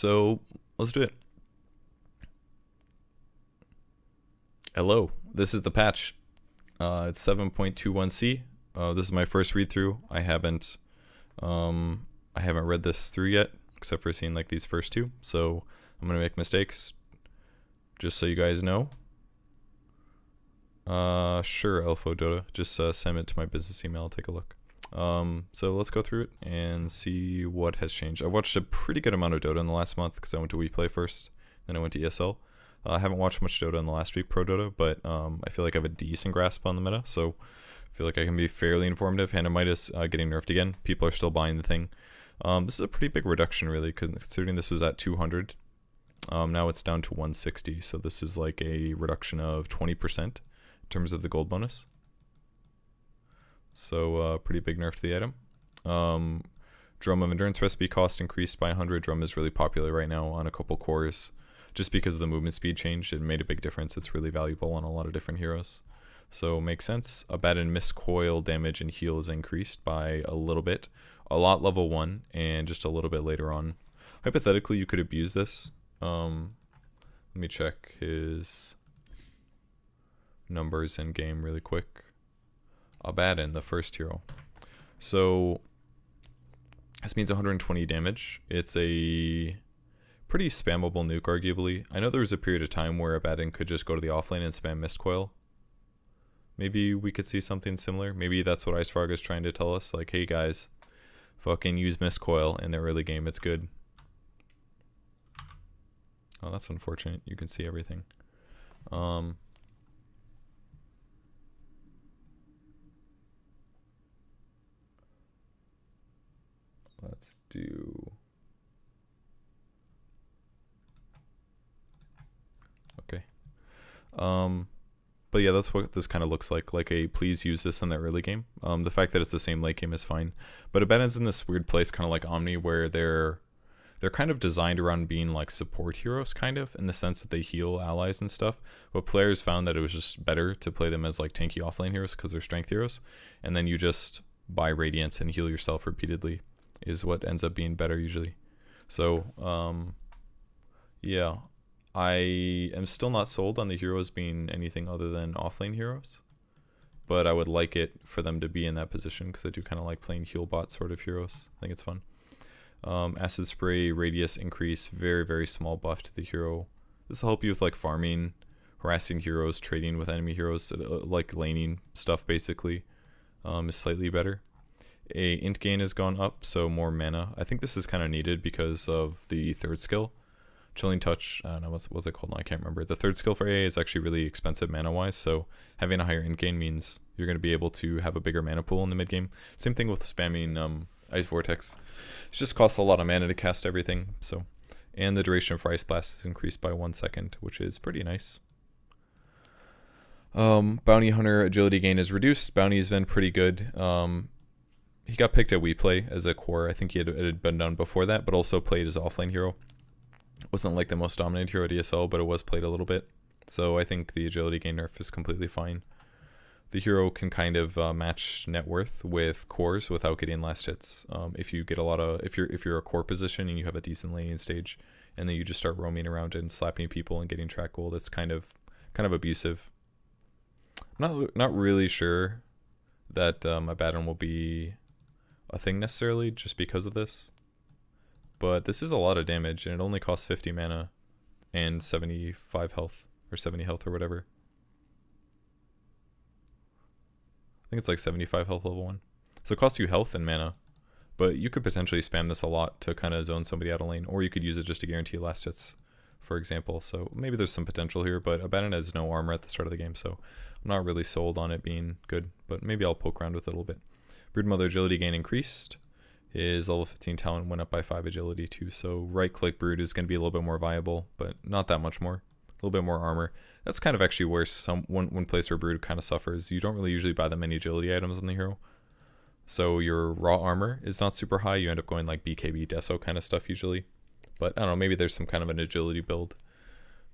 So let's do it. Hello, this is the patch. Uh, it's 7.21c. Uh, this is my first read through. I haven't, um, I haven't read this through yet, except for seeing like these first two. So I'm gonna make mistakes, just so you guys know. Uh, sure, Elfo Dota. Just uh, send it to my business email. I'll take a look. Um, so let's go through it and see what has changed. I watched a pretty good amount of Dota in the last month because I went to WePlay first, then I went to ESL. Uh, I haven't watched much Dota in the last week, Pro Dota, but um, I feel like I have a decent grasp on the meta, so I feel like I can be fairly informative. Midas uh, getting nerfed again. People are still buying the thing. Um, this is a pretty big reduction, really, considering this was at 200. Um, now it's down to 160, so this is like a reduction of 20% in terms of the gold bonus. So uh, pretty big nerf to the item. Um, drum of endurance recipe cost increased by 100. Drum is really popular right now on a couple cores. Just because of the movement speed changed, it made a big difference. It's really valuable on a lot of different heroes. So makes sense. Abaddon and Mist Coil damage and heal is increased by a little bit. A lot level 1 and just a little bit later on. Hypothetically, you could abuse this. Um, let me check his numbers in game really quick. Abaddon, the first hero. So this means 120 damage. It's a pretty spammable nuke, arguably. I know there was a period of time where Abaddon could just go to the offlane and spam Mist Coil. Maybe we could see something similar. Maybe that's what Ice IceFrog is trying to tell us. Like, hey guys, fucking use Mist Coil in the early game. It's good. Oh, that's unfortunate. You can see everything. Um, Let's do... Okay. Um, but yeah, that's what this kind of looks like. Like a please use this in the early game. Um, the fact that it's the same late game is fine. But Abaddon's in this weird place, kind of like Omni, where they're they're kind of designed around being like support heroes, kind of, in the sense that they heal allies and stuff. But players found that it was just better to play them as like tanky offlane heroes because they're strength heroes, and then you just buy radiance and heal yourself repeatedly is what ends up being better usually. So, um, yeah, I am still not sold on the heroes being anything other than offlane heroes, but I would like it for them to be in that position because I do kind of like playing heal bot sort of heroes. I think it's fun. Um, acid spray radius increase, very very small buff to the hero. This will help you with like farming, harassing heroes, trading with enemy heroes, uh, like laning stuff basically. Um, is slightly better a int gain has gone up, so more mana. I think this is kind of needed because of the third skill. Chilling Touch, I don't know, what's, what's it called? I can't remember. The third skill for AA is actually really expensive mana-wise, so having a higher int gain means you're going to be able to have a bigger mana pool in the mid-game. Same thing with spamming um, Ice Vortex. It just costs a lot of mana to cast everything, so... And the duration for Ice Blast is increased by one second, which is pretty nice. Um, Bounty Hunter agility gain is reduced. Bounty has been pretty good. Um, he got picked at WePlay as a core. I think he had, it had been done before that, but also played as offlane hero. Wasn't like the most dominant hero at ESL, but it was played a little bit. So I think the agility gain nerf is completely fine. The hero can kind of uh, match net worth with cores without getting last hits. Um, if you get a lot of, if you're if you're a core position and you have a decent laning stage, and then you just start roaming around and slapping people and getting track gold, that's kind of kind of abusive. I'm not not really sure that um, Abaddon will be a thing necessarily just because of this. But this is a lot of damage and it only costs 50 mana and 75 health or 70 health or whatever. I think it's like 75 health level 1. So it costs you health and mana, but you could potentially spam this a lot to kind of zone somebody out of lane, or you could use it just to guarantee last hits, for example. So maybe there's some potential here, but Abaddon has no armor at the start of the game, so I'm not really sold on it being good, but maybe I'll poke around with it a little bit. Broodmother agility gain increased. His level 15 talent went up by 5 agility too, so right click Brood is going to be a little bit more viable, but not that much more. A little bit more armor. That's kind of actually where some one, one place where Brood kind of suffers. You don't really usually buy that many agility items on the hero. So your raw armor is not super high. You end up going like BKB, Deso kind of stuff usually. But I don't know, maybe there's some kind of an agility build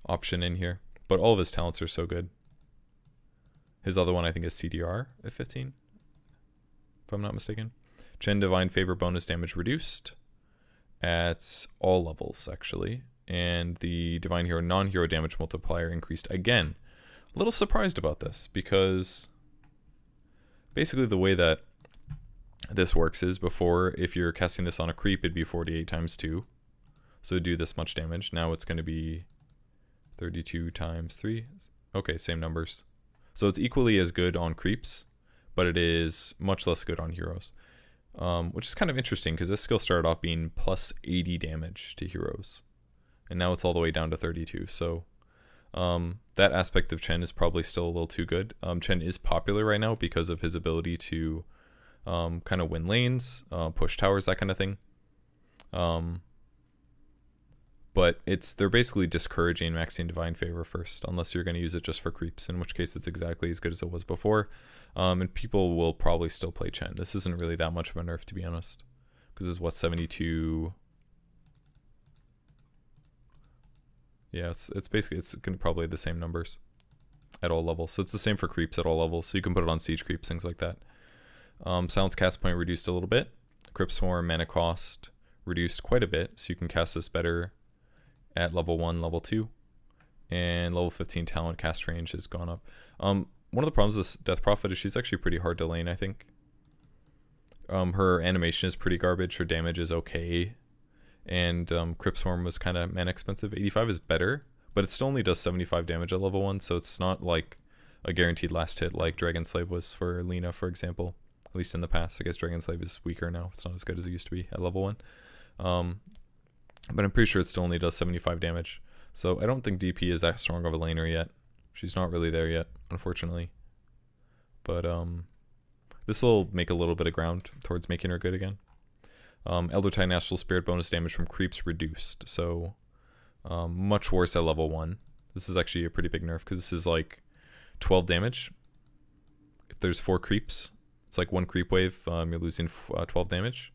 option in here. But all of his talents are so good. His other one I think is CDR at 15 if I'm not mistaken. Chen Divine Favor bonus damage reduced. at all levels, actually. And the Divine Hero non hero damage multiplier increased again. A little surprised about this because basically the way that this works is before, if you're casting this on a creep, it'd be 48 times 2. So do this much damage. Now it's going to be 32 times 3. Okay, same numbers. So it's equally as good on creeps, but it is much less good on heroes. Um, which is kind of interesting because this skill started off being plus 80 damage to heroes. And now it's all the way down to 32. So um, that aspect of Chen is probably still a little too good. Um, Chen is popular right now because of his ability to um, kind of win lanes, uh, push towers, that kind of thing. Um, but it's they're basically discouraging maxing divine favor first, unless you're going to use it just for creeps, in which case it's exactly as good as it was before. Um, and people will probably still play Chen. This isn't really that much of a nerf, to be honest, because it's what 72. Yeah, it's it's basically it's going to probably the same numbers at all levels. So it's the same for creeps at all levels. So you can put it on siege creeps, things like that. Um, silence cast point reduced a little bit. Crypt Swarm mana cost reduced quite a bit, so you can cast this better at level 1, level 2. And level 15 talent cast range has gone up. Um, one of the problems with Death Prophet is she's actually pretty hard to lane, I think. Um, her animation is pretty garbage, her damage is okay. And um, Crypt Swarm was kind of mana expensive. 85 is better, but it still only does 75 damage at level 1, so it's not like a guaranteed last hit like Dragon Slave was for Lina, for example. At least in the past. I guess Dragon Slave is weaker now. It's not as good as it used to be at level 1. Um, but I'm pretty sure it still only does 75 damage. So I don't think DP is that strong of a laner yet. She's not really there yet, unfortunately. But um, this will make a little bit of ground towards making her good again. Um, Elder Titan Astral Spirit bonus damage from creeps reduced. So um, much worse at level 1. This is actually a pretty big nerf because this is like 12 damage. If there's 4 creeps, it's like one creep wave, um, you're losing uh, 12 damage.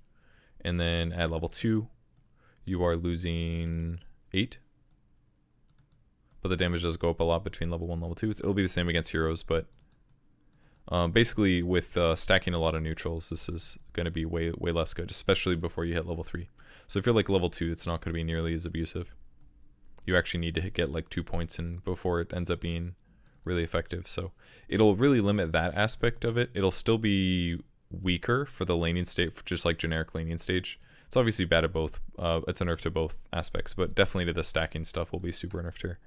And then at level 2, you are losing 8. But the damage does go up a lot between level 1 and level 2. It'll be the same against heroes, but um, basically with uh, stacking a lot of neutrals, this is going to be way, way less good, especially before you hit level 3. So if you're like level 2, it's not going to be nearly as abusive. You actually need to hit, get like 2 points in before it ends up being really effective. So it'll really limit that aspect of it. It'll still be weaker for the laning state, just like generic laning stage. It's obviously bad at both. Uh, it's a nerf to both aspects, but definitely to the stacking stuff will be super nerfed here.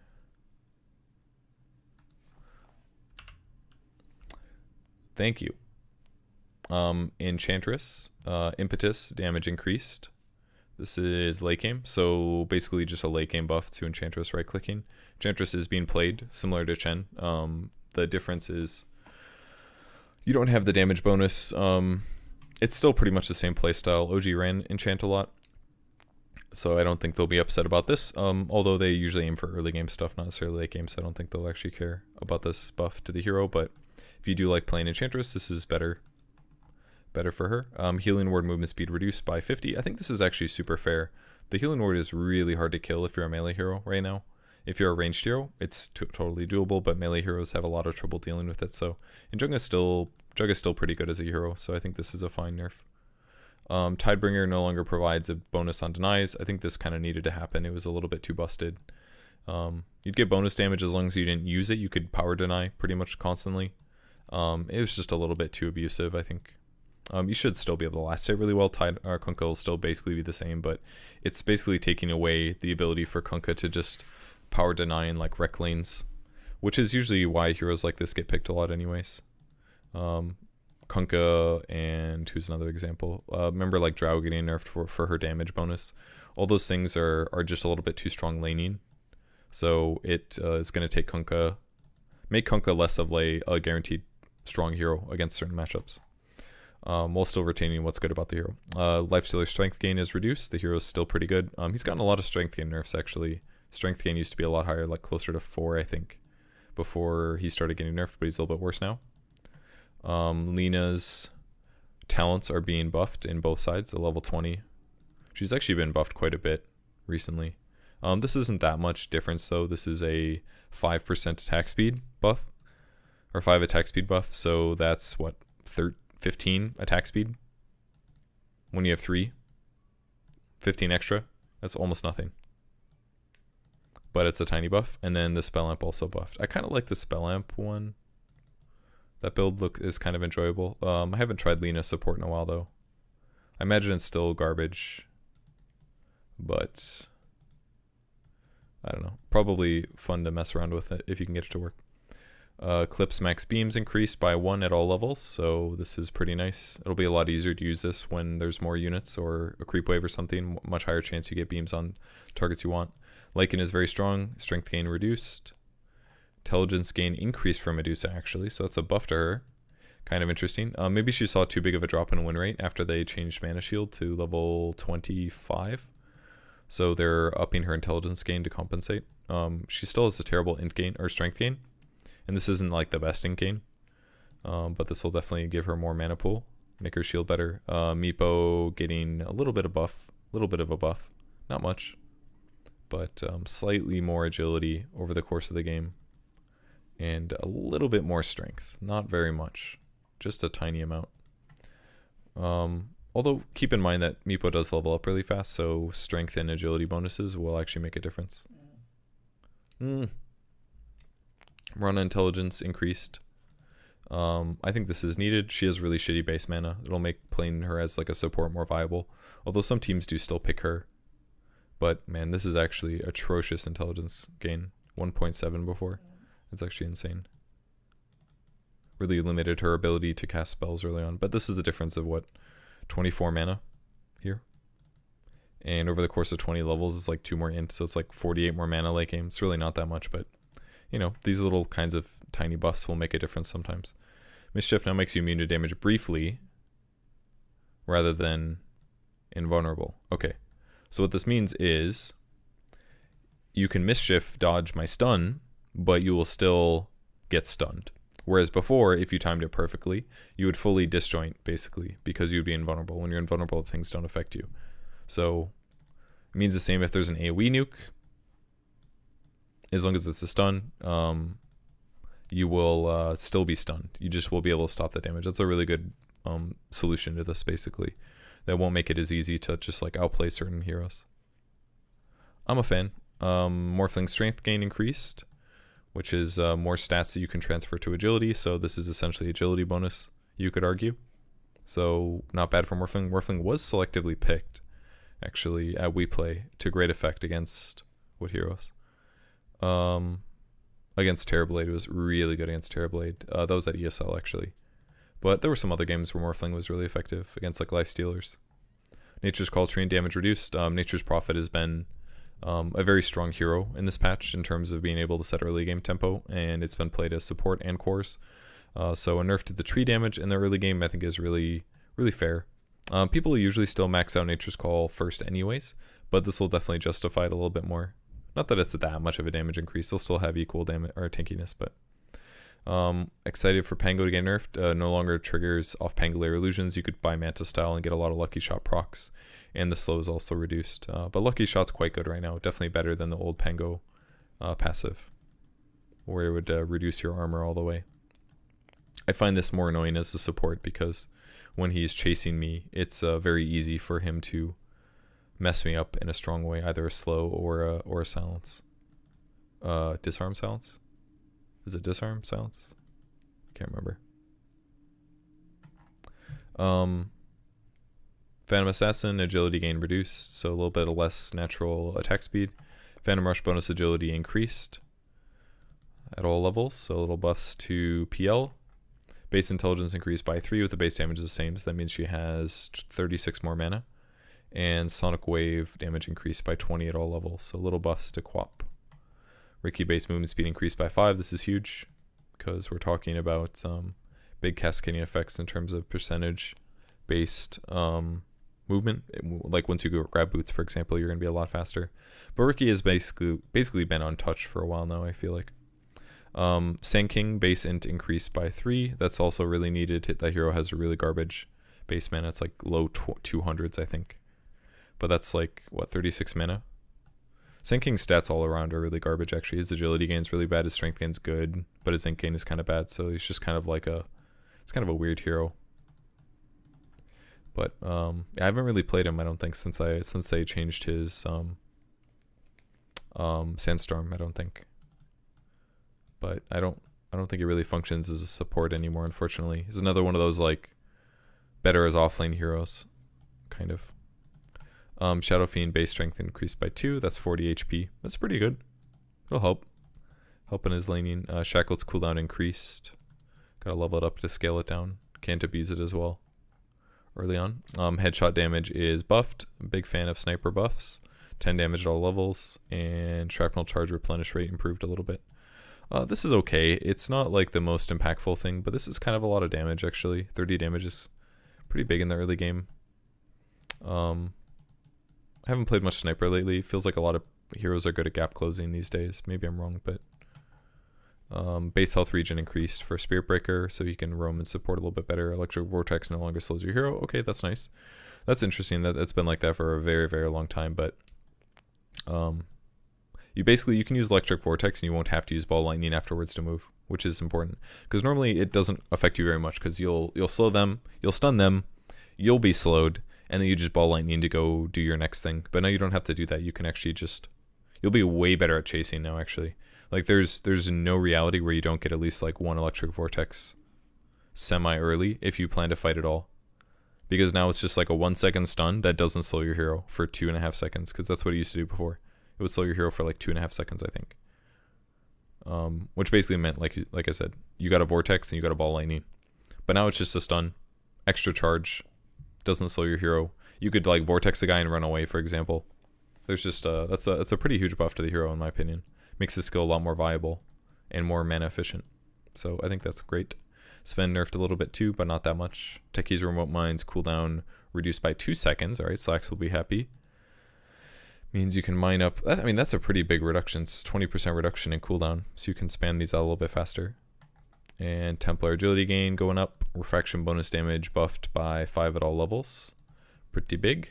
Thank you. Um, Enchantress, uh, Impetus, damage increased. This is late game, so basically just a late game buff to Enchantress right clicking. Enchantress is being played similar to Chen. Um, the difference is you don't have the damage bonus. Um, it's still pretty much the same playstyle. OG ran enchant a lot, so I don't think they'll be upset about this. Um, although they usually aim for early game stuff, not necessarily late game, so I don't think they'll actually care about this buff to the hero. But if you do like playing Enchantress, this is better better for her. Um, healing Ward movement speed reduced by 50. I think this is actually super fair. The healing Ward is really hard to kill if you're a melee hero right now. If you're a ranged hero, it's totally doable, but melee heroes have a lot of trouble dealing with it. So, and Jung is still Jug is still pretty good as a hero, so I think this is a fine nerf. Um, Tidebringer no longer provides a bonus on denies. I think this kind of needed to happen. It was a little bit too busted. Um, you'd get bonus damage as long as you didn't use it. You could power deny pretty much constantly. Um, it was just a little bit too abusive, I think. Um, you should still be able to last it really well. Tide or uh, Kunkka will still basically be the same, but it's basically taking away the ability for Kunkka to just power deny in like rec lanes, which is usually why heroes like this get picked a lot anyways. Um, Kunkka and who's another example? Uh, remember like Drow getting nerfed for, for her damage bonus. All those things are, are just a little bit too strong laning. So it uh, is going to take Kunkka, make Kunkka less of a, a guaranteed strong hero against certain matchups. Um, while still retaining what's good about the hero. Uh, Lifestealer strength gain is reduced. The hero is still pretty good. Um, he's gotten a lot of strength gain nerfs actually. Strength gain used to be a lot higher, like closer to 4, I think, before he started getting nerfed, but he's a little bit worse now. Um, Lina's talents are being buffed in both sides at level 20. She's actually been buffed quite a bit recently. Um, this isn't that much difference though. This is a 5% attack speed buff, or 5 attack speed buff, so that's what, 13, 15 attack speed when you have 3? 15 extra. That's almost nothing. But it's a tiny buff. And then the spell amp also buffed. I kind of like the spell amp one. That build look is kind of enjoyable. Um, I haven't tried Lina support in a while though. I imagine it's still garbage. But I don't know. Probably fun to mess around with it if you can get it to work. Uh, Clips max beams increased by one at all levels, so this is pretty nice. It'll be a lot easier to use this when there's more units or a creep wave or something. Much higher chance you get beams on targets you want. Lycan is very strong. Strength gain reduced. Intelligence gain increased for Medusa actually, so that's a buff to her. Kind of interesting. Uh, maybe she saw too big of a drop in win rate after they changed Mana Shield to level 25. So they're upping her intelligence gain to compensate. Um, she still has a terrible int gain or strength gain and this isn't like the best in game, um, but this will definitely give her more mana pool, make her shield better. Uh, Meepo getting a little bit of buff, a little bit of a buff, not much, but um, slightly more agility over the course of the game, and a little bit more strength, not very much, just a tiny amount. Um, although keep in mind that Meepo does level up really fast, so strength and agility bonuses will actually make a difference. Mm. Run intelligence increased. Um, I think this is needed. She has really shitty base mana. It'll make playing her as like a support more viable. Although some teams do still pick her. But man, this is actually atrocious intelligence gain. 1.7 before. It's actually insane. Really limited her ability to cast spells early on. But this is a difference of what? 24 mana here. And over the course of 20 levels, it's like two more int, so it's like 48 more mana late game. It's really not that much, but you know, these little kinds of tiny buffs will make a difference sometimes. Mischief now makes you immune to damage briefly rather than invulnerable. Okay. So what this means is you can mischief dodge my stun, but you will still get stunned. Whereas before, if you timed it perfectly, you would fully disjoint basically because you'd be invulnerable. When you're invulnerable, things don't affect you. So it means the same if there's an AoE nuke as long as it's a stun, um, you will uh, still be stunned. You just will be able to stop the damage. That's a really good um, solution to this, basically. That won't make it as easy to just like outplay certain heroes. I'm a fan. Um, Morphling strength gain increased, which is uh, more stats that you can transfer to agility. So this is essentially agility bonus, you could argue. So not bad for Morphling. Morphling was selectively picked, actually, at WePlay to great effect against what heroes? Um, against Terrorblade It was really good against Terrorblade. Uh, that was at ESL actually, but there were some other games where Morphling was really effective against like Life Stealers. Nature's Call Treant damage reduced. Um, Nature's Prophet has been um, a very strong hero in this patch in terms of being able to set early game tempo, and it's been played as support and cores. Uh, so a nerf to the tree damage in the early game, I think, is really really fair. Um, people usually still max out Nature's Call first, anyways, but this will definitely justify it a little bit more. Not that it's that much of a damage increase. They'll still have equal damage or tankiness, but um, excited for Pango to get nerfed. Uh, no longer triggers off Pangolier illusions. You could buy Manta style and get a lot of Lucky Shot procs, and the slow is also reduced. Uh, but Lucky Shot's quite good right now. Definitely better than the old Pango uh, passive, where it would uh, reduce your armor all the way. I find this more annoying as a support because when he's chasing me, it's uh, very easy for him to mess me up in a strong way, either a slow or a or a silence. Uh, disarm silence. Is it disarm silence? Can't remember. Um, Phantom Assassin agility gain reduced, so a little bit of less natural attack speed. Phantom Rush bonus agility increased at all levels, so little buffs to PL. Base intelligence increased by 3 with the base damage the same, so that means she has 36 more mana and Sonic Wave damage increased by 20 at all levels, so little buffs to Quap. Riki base movement speed increased by 5. This is huge because we're talking about um, big cascading effects in terms of percentage based um, movement. Like once you go grab boots, for example, you're going to be a lot faster. But Riki has basically basically been untouched for a while now, I feel like. Um, Sand King base int increased by 3. That's also really needed. That hero has a really garbage base mana. It's like low 200s, I think. But that's like, what, 36 mana? Sand King's stats all around are really garbage, actually. His agility gain's really bad, his strength gain's good, but his int gain is kind of bad, so he's just kind of like a... It's kind of a weird hero. But um, I haven't really played him. I don't think since I since they changed his um, um, Sandstorm. I don't think. But I don't I don't think it really functions as a support anymore. Unfortunately, he's another one of those like better as offlane heroes, kind of. Um, Shadow Fiend base strength increased by two. That's 40 HP. That's pretty good. It'll help. Helping his laning. Uh, Shackle's cooldown increased. Gotta level it up to scale it down. Can't abuse it as well early on. Um, headshot damage is buffed. big fan of sniper buffs. 10 damage at all levels. And shrapnel charge replenish rate improved a little bit. Uh, this is okay. It's not like the most impactful thing, but this is kind of a lot of damage actually. 30 damage is pretty big in the early game. Um, I haven't played much sniper lately. Feels like a lot of heroes are good at gap closing these days. Maybe I'm wrong, but um, base health regen increased for Spirit Breaker, so you can roam and support a little bit better. Electric Vortex no longer slows your hero. Okay, that's nice. That's interesting. That it's been like that for a very very long time, but um, you basically you can use Electric Vortex and you won't have to use Ball Lightning afterwards to move, which is important because normally it doesn't affect you very much because you'll you'll slow them, you'll stun them, you'll be slowed, and then you just Ball Lightning to go do your next thing. But now you don't have to do that. You can actually just you'll be way better at chasing now actually like there's there's no reality where you don't get at least like one electric vortex semi early if you plan to fight at all. Because now it's just like a one second stun that doesn't slow your hero for two and a half seconds, because that's what it used to do before. It would slow your hero for like two and a half seconds, I think. Um, which basically meant like like I said, you got a vortex and you got a ball lightning. But now it's just a stun, extra charge, doesn't slow your hero. You could like vortex a guy and run away, for example. There's just uh that's a that's a pretty huge buff to the hero in my opinion makes the skill a lot more viable and more mana efficient. So I think that's great. Sven nerfed a little bit too, but not that much. Techies remote mines cooldown reduced by two seconds. All right, Slacks will be happy. Means you can mine up. I mean, that's a pretty big reduction. It's 20% reduction in cooldown, so you can spam these out a little bit faster. And Templar agility gain going up. Refraction bonus damage buffed by 5 at all levels. Pretty big.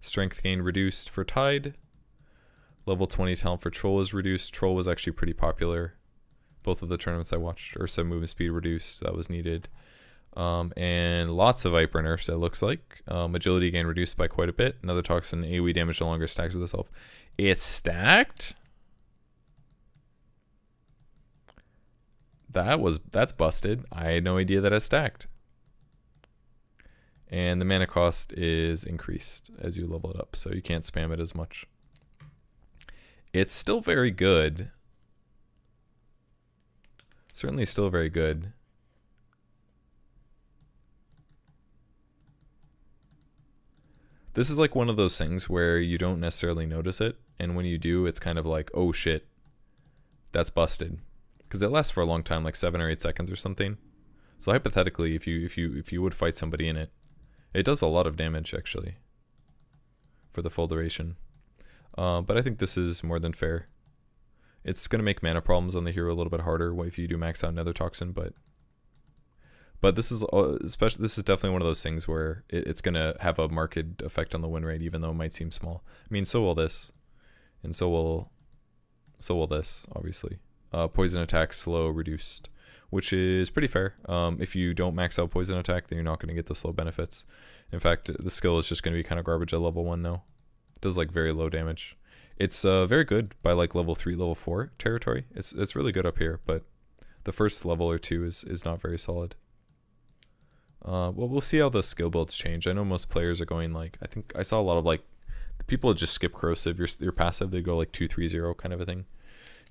Strength gain reduced for Tide. Level 20 talent for Troll is reduced. Troll was actually pretty popular. Both of the tournaments I watched. Ursa movement speed reduced. That was needed. Um, and lots of Viper nerfs, it looks like. Um, agility gain reduced by quite a bit. Nether Toxin AoE damage no longer stacks with itself. It's stacked? That was, that's busted. I had no idea that it's stacked. And the mana cost is increased as you level it up, so you can't spam it as much. It's still very good. Certainly still very good. This is like one of those things where you don't necessarily notice it, and when you do, it's kind of like, oh shit, that's busted. Because it lasts for a long time, like seven or eight seconds or something. So hypothetically, if you if you if you would fight somebody in it, it does a lot of damage actually. For the full duration. Uh, but I think this is more than fair. It's going to make mana problems on the hero a little bit harder if you do max out Nether Toxin, but but this is uh, especially this is definitely one of those things where it, it's going to have a marked effect on the win rate, even though it might seem small. I mean, so will this, and so will so will this, obviously. Uh, poison attack slow reduced, which is pretty fair. Um, if you don't max out poison attack, then you're not going to get the slow benefits. In fact, the skill is just going to be kind of garbage at level one now does like very low damage. It's uh, very good by like level three, level four territory. It's it's really good up here, but the first level or two is is not very solid. Uh, well, we'll see how the skill builds change. I know most players are going like I think I saw a lot of like people just skip corrosive. Your your passive they go like two three zero kind of a thing,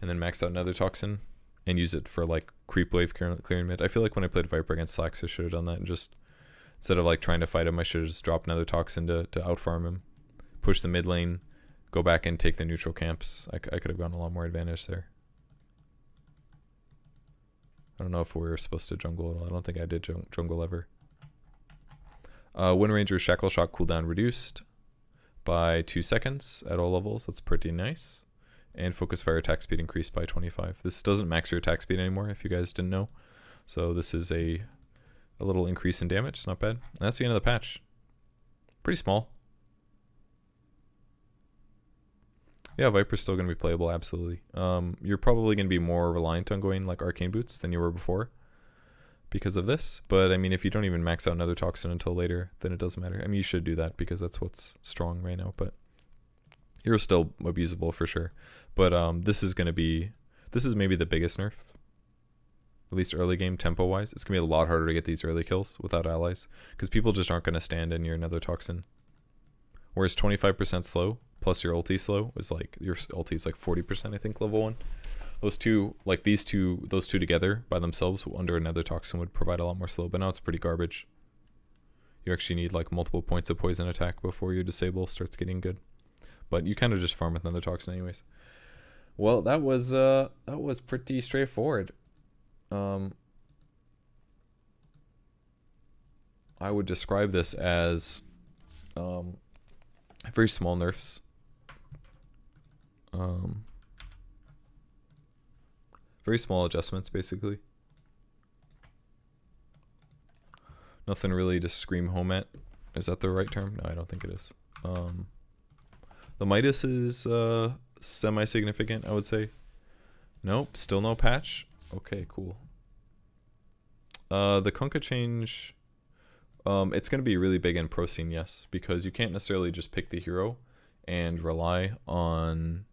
and then max out Nether Toxin and use it for like creep wave clearing mid. I feel like when I played Viper against Slacks, I should have done that and just instead of like trying to fight him, I should have just dropped Nether Toxin to to outfarm him push the mid lane, go back and take the neutral camps. I, I could have gotten a lot more advantage there. I don't know if we were supposed to jungle at all. I don't think I did jungle ever. Uh, Wind Ranger Shackle Shot cooldown reduced by 2 seconds at all levels. That's pretty nice. And Focus Fire attack speed increased by 25. This doesn't max your attack speed anymore, if you guys didn't know. So this is a, a little increase in damage. It's not bad. And that's the end of the patch. Pretty small. Yeah, Viper's still going to be playable, absolutely. Um, you're probably going to be more reliant on going like Arcane Boots than you were before. because of this. But I mean, if you don't even max out Nether Toxin until later, then it doesn't matter. I mean, you should do that because that's what's strong right now. But Hero's still abusable for sure. But um, this is going to be, this is maybe the biggest nerf. At least early game tempo wise. It's going to be a lot harder to get these early kills without allies. Because people just aren't going to stand in your Nether Toxin. Whereas 25% slow plus your ulti slow is like, your ulti is like 40% I think level 1 those two like these two those two together by themselves under Nether Toxin would provide a lot more slow but now it's pretty garbage you actually need like multiple points of poison attack before your disable starts getting good but you kind of just farm with Nether Toxin anyways well that was uh that was pretty straightforward um i would describe this as um very small nerfs um very small adjustments, basically. Nothing really to scream home at. Is that the right term? No, I don't think it is. Um, the Midas is uh, semi-significant, I would say. Nope, still no patch. Okay, cool. Uh, the Kunkka change, um, it's going to be really big in pro scene, yes, because you can't necessarily just pick the hero and rely on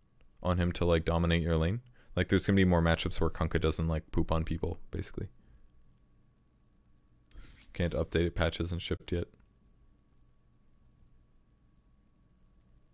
on him to like dominate your lane. Like there's gonna be more matchups where Kunkka doesn't like poop on people, basically. Can't update it, patches and shipped yet.